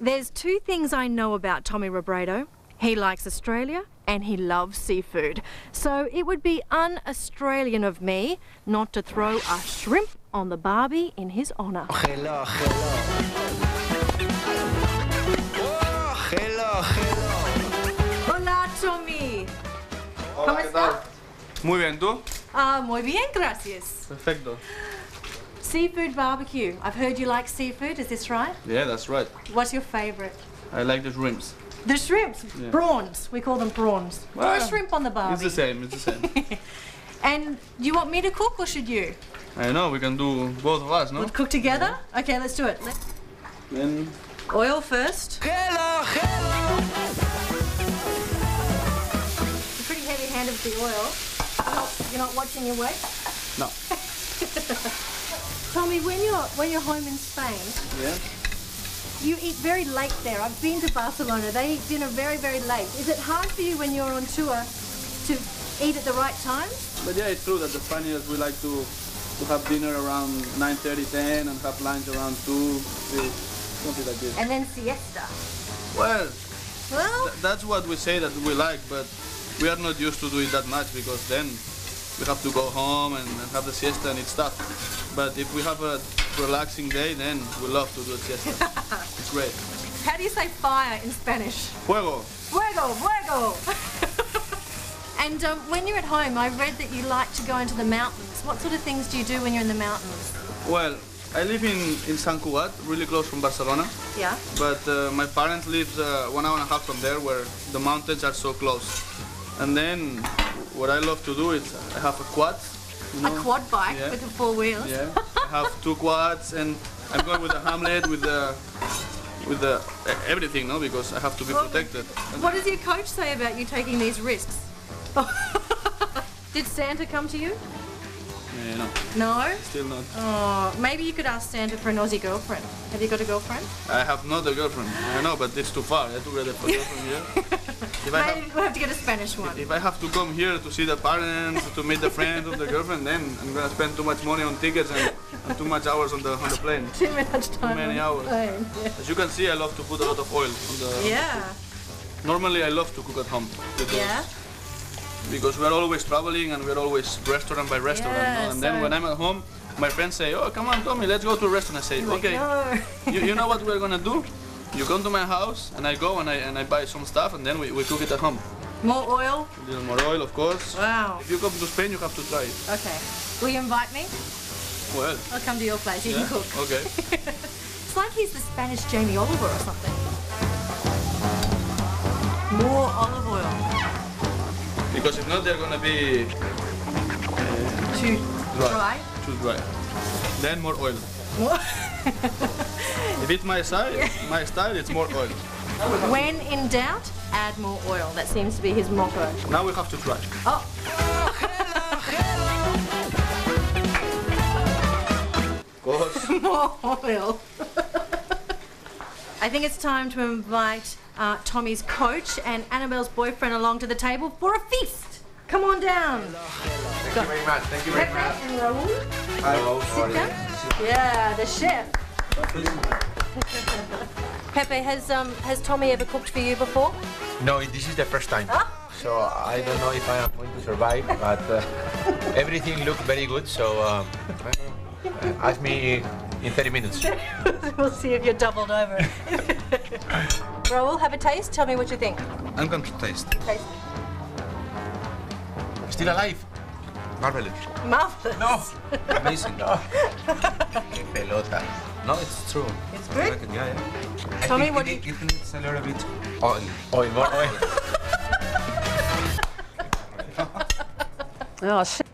There's two things I know about Tommy Robredo. He likes Australia and he loves seafood. So it would be un Australian of me not to throw a shrimp on the barbie in his honour. Hello, hello. Oh, hello, hello. Hola, Tommy. Hola, ¿Cómo ¿qué tal? está? Muy bien, ¿tú? Ah, muy bien, gracias. Perfecto. Seafood barbecue. I've heard you like seafood, is this right? Yeah, that's right. What's your favourite? I like the shrimps. The shrimps, Yeah. prawns. We call them prawns. Throw a shrimp on the barbie. It's the same, it's the same. And do you want me to cook or should you? I know, we can do both of us, no? We'll cook together? Okay, let's do it. Let- Then Oil first. Hello, hello. You're pretty heavy hand of the oil. You're not, you're not watching your weight? No. Tommy, when you're when you're home in Spain, Yeah. you eat very late there. I've been to Barcelona. They eat dinner very, very late. Is it hard for you when you're on tour to eat at the right time? But yeah, it's true that the Spaniards we like to to have dinner around 9:30, 10, and have lunch around 2, 3, something like this. And then siesta. Well, Well, th- that's what we say that we like, but we are not used to doing that much because then we have to go home and and have the siesta and eat stuff. But if we have a relaxing day, then we love to do a siesta. it's great. how do you say fire in Spanish? Fuego. Fuego, fuego. and um, when you're at home, I read that you like to go into the mountains. What sort of things do you do when you're in the mountains? Well, I live in, in Sant Cugat, really close from Barcelona, Yeah. but uh, my parents live uh, one hour and a half from there where the mountains are so close. And then what I love to do is I have a quad. you A quad bike Yeah. with the four wheels. Yeah, I have two quads and I'm going with a Hamlet with the with the everything, no, because I have to be protected. And What does your coach say about you taking these risks? Did Santa come to you? eh, no, No. still not. Oh, maybe you could ask Santa for an Aussie girlfriend. Have you got a girlfriend? I have not a girlfriend. I know, but it's too far. I have to get a girlfriend here. If I have, we'll have to get a Spanish one. if I have to come here to see the parents, to meet the friends of the girlfriend, then I'm gonna spend too much money on tickets and, and too much hours on the on the plane. Too much time. Too many hours. plane. As you can see, I love to put a lot of oil on the. Yeah. Normally, I love to cook at home. Because Yeah. because we're always traveling and we're always restaurant by restaurant. no? Yeah, And then so- when I'm at home, my friends say, "Oh, come on, Tommy, let's go to a restaurant." I say, Like, "Okay." no. you, you know what we're gonna do? You come to my house and I go and I and I buy some stuff and then we, we cook it at home. More oil? A little more oil, of course. Wow. If you come to Spain, you have to try it. Okay. Will you invite me? Well, I'll come to your place. You yeah, can cook. okay. It's like he's the Spanish Jamie Oliver or something. More olive oil. Because if not, they're gonna be Too Dry. dry. too dry. Then more oil. More- If it's my style, my style, it's more oil. when in doubt, add more oil. That seems to be his motto. Now we have to try. Oh, Of course. more oil. I think it's time to invite uh, Tommy's coach and Annabelle's boyfriend along to the table for a feast. Come on down. Thank you very much. Thank you very Pepe much. and Raul. Hello. Sit down. Yeah, the chef. Pepe, has um has Tommy ever cooked for you before? No, this is the first time. Ah. So I don't know if I am going to survive, but uh, everything looked very good. So um, uh, ask me in 30 minutes. we'll see if you're doubled over. Raul, have a taste. Tell me what you think. I'm going to taste. Taste. Still alive. Marvelous. Marvelous. No. Amazing. No. Qué pelota. No, it's true. It's good. Yeah, yeah. I Tommy, what it, do it needs a little bit oil. Oil, more oil. Oh shit.